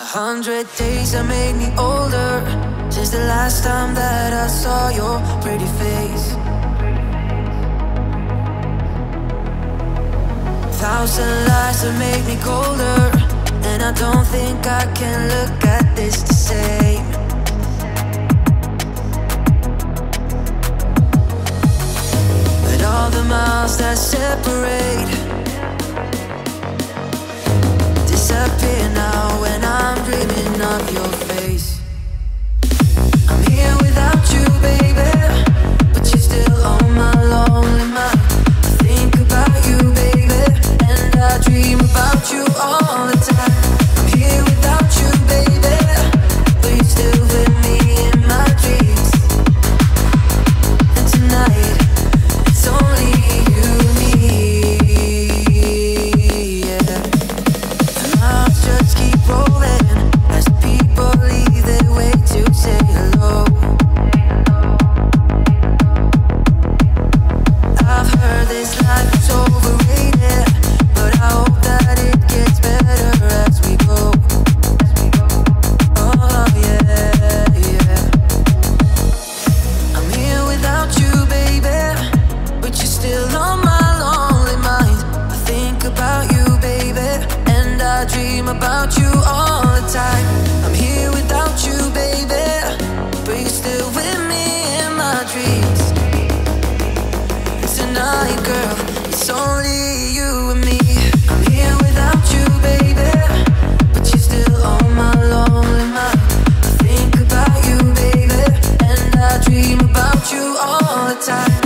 A hundred days that made me older. Since the last time that I saw your pretty face. Thousand lies that made me colder. And I don't think I can look at this the same. But all the miles that separate face. about you all the time. I'm here without you, baby, but you're still with me in my dreams. Tonight, girl, it's only you and me. I'm here without you, baby, but you're still on my lonely mind. I think about you, baby, and I dream about you all the time.